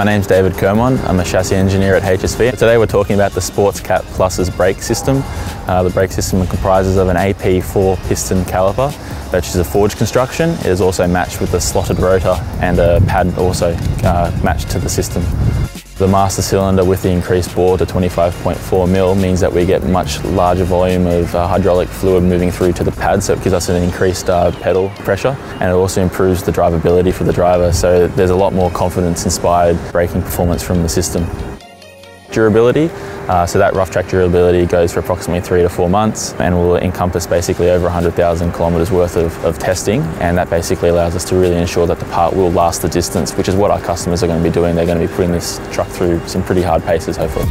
My name's David Kermond. I'm a chassis engineer at HSV. Today we're talking about the SportsCat Plus's brake system. Uh, the brake system comprises of an AP4 piston caliper, which is a forged construction. It is also matched with a slotted rotor and a pad also uh, matched to the system. The master cylinder with the increased bore to 25.4 mil means that we get much larger volume of uh, hydraulic fluid moving through to the pad, so it gives us an increased uh, pedal pressure and it also improves the drivability for the driver, so there's a lot more confidence-inspired braking performance from the system. Durability, uh, so that rough track durability goes for approximately three to four months and will encompass basically over 100,000 kilometres worth of, of, testing and that basically allows us to really ensure that the part will last the distance, which is what our customers are going to be doing. They're going to be putting this truck through some pretty hard paces hopefully.